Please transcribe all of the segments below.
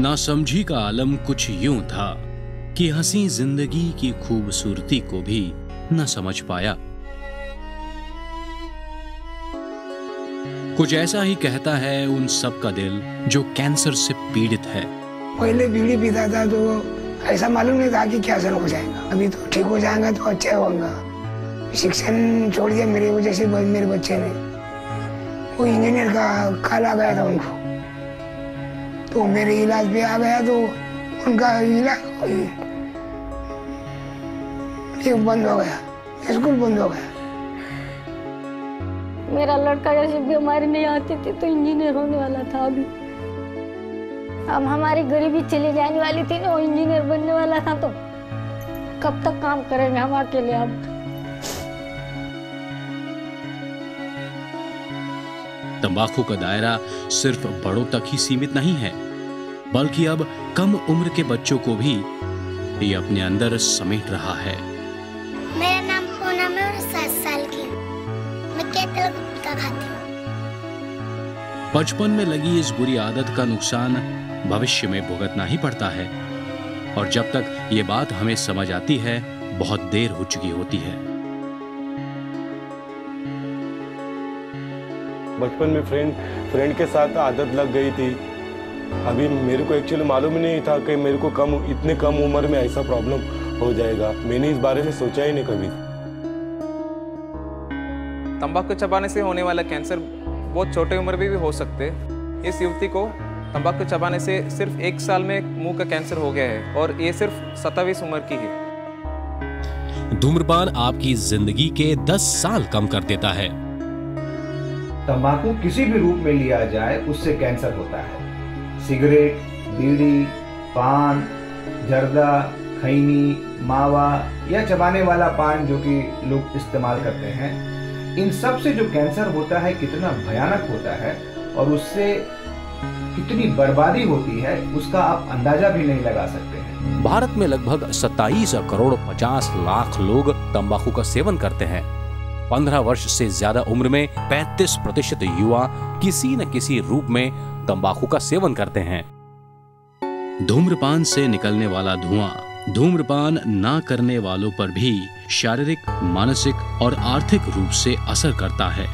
नासमझी का आलम कुछ यूँ था कि हँसी ज़िंदगी की खूबसूरती को भी न समझ पाया। कुछ ऐसा ही कहता है उन सब का दिल जो कैंसर से पीड़ित है। पहले बीड़ी पीता था तो ऐसा मालूम नहीं था कि कैंसर हो जाएगा। अभी तो ठीक हो जाएगा तो अच्छा होगा। शिक्षण छोड़ दिया मेरे वजह से मेरे बच्चे ने। वो इंजीनियर का काल गया था उनको। तो मेरे इलाज पे आ गया तो उनका इलाज बंद हो गया। स्कूल बंद हो गया। मेरा लड़का जैसे बीमारी नहीं आती थी तो इंजीनियर होने वाला था अभी। अब हमारी गरीबी चली जाने वाली थी ना, वो इंजीनियर बनने वाला था तो कब तक काम करेंगे हम अकेले अब? तंबाकू का दायरा सिर्फ़ बड़ों तक ही सीमित नहीं है बल्कि अब कम उम्र के बच्चों को भी ये अपने अंदर समेट रहा है। मेरा नाम पूनम है और सात साल की मैं केतल गुटखा खाती हूँ। बचपन में लगी इस बुरी आदत का नुकसान भविष्य में भुगतना ही पड़ता है और जब तक ये बात हमें समझ आती है बहुत देर हो चुकी होती है। बचपन में फ्रेंड फ्रेंड के साथ आदत लग गई थी। अभी मेरे को एक्चुअली मालूम ही नहीं था कि मेरे को कम इतने कम उम्र में ऐसा प्रॉब्लम हो जाएगा। मैंने इस बारे में सोचा ही नहीं कभी। तंबाकू चबाने से होने वाला कैंसर बहुत छोटे उम्र में भी हो सकते। इस युवती को तंबाकू चबाने से सिर्फ़ एक साल में मुँह का कैंसर हो गया है और ये सिर्फ़ सत्तावीस उम्र की है। धूम्रपान आपकी ज़िंदगी के 10 साल कम कर देता है। तंबाकू किसी भी रूप में लिया जाए, उससे कैंसर होता है। सिगरेट, बीड़ी, पान, जर्दा, खैनी, मावा या चबाने वाला पान जो कि लोग इस्तेमाल करते हैं, इन सबसे जो कैंसर होता है, कितना भयानक होता है और उससे कितनी बर्बादी होती है, उसका आप अंदाज़ा भी नहीं लगा सकते हैं। भारत में लगभग 27 करोड़ 50 लाख लोग तंबाकू का सेवन करते हैं। 15 वर्ष से ज़्यादा उम्र में 35 प्रतिशत युवा किसी न किसी रूप में तंबाकू का सेवन करते हैं। धूम्रपान से निकलने वाला धुआँ, धूम्रपान ना करने वालों पर भी शारीरिक, मानसिक और आर्थिक रूप से असर करता है।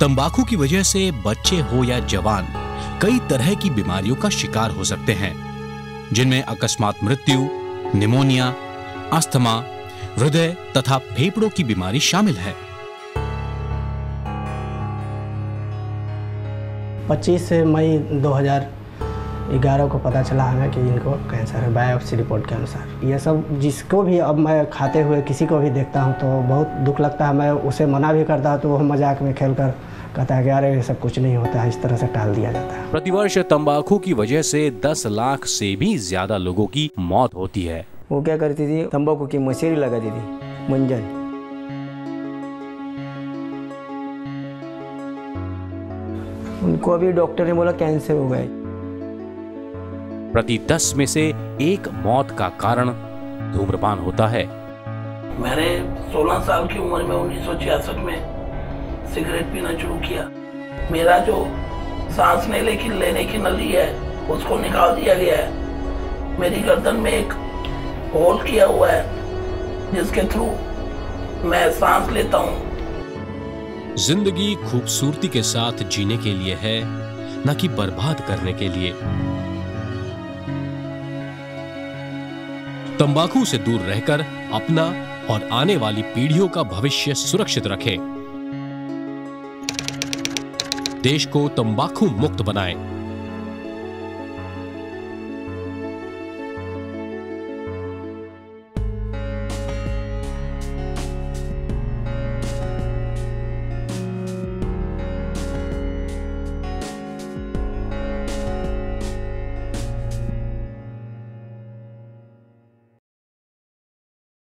तंबाकू की वजह से बच्चे हो या जवान, कई तरह की बीमारियों का शिकार हो सकते हैं, जिनमें अकस्मात मृत्यु, निमोनिया, अस्थमा हृदय तथा फेफड़ों की बीमारी शामिल है। 25 मई 2011 को पता चला हमें कि इनको कैंसर है बायोप्सी रिपोर्ट के अनुसार। ये सब जिसको भी अब मैं खाते हुए किसी को भी देखता हूँ तो बहुत दुख लगता है मैं उसे मना भी करता हूँ तो वो मज़ाक में खेल कर कहता है कि अरे ये सब कुछ नहीं होता है इस तरह से टाल दिया जाता है। प्रतिवर्ष तंबाकू की वजह से 10 लाख से भी ज़्यादा लोगों की मौत होती है। वो क्या करती थी? तंबाकू की मशीरी लगाती थी मंजन। उनको अभी डॉक्टर ने बोला कैंसर हो गए प्रति 10 में से एक मौत का कारण धूम्रपान होता है। मैंने 16 साल की उम्र में उन्नीस सौ छियासठ में सिगरेट पीना शुरू किया। मेरा जो सांस लेने की लेने की नली है उसको निकाल दिया गया है। मेरी गर्दन में एक होल किया हुआ है, जिसके थ्रू मैं सांस लेता हूँ। ज़िंदगी खूबसूरती के साथ जीने के लिए है, न कि बर्बाद करने के लिए। तंबाकू से दूर रहकर अपना और आने वाली पीढ़ियों का भविष्य सुरक्षित रखें। देश को तंबाकू मुक्त बनाएँ।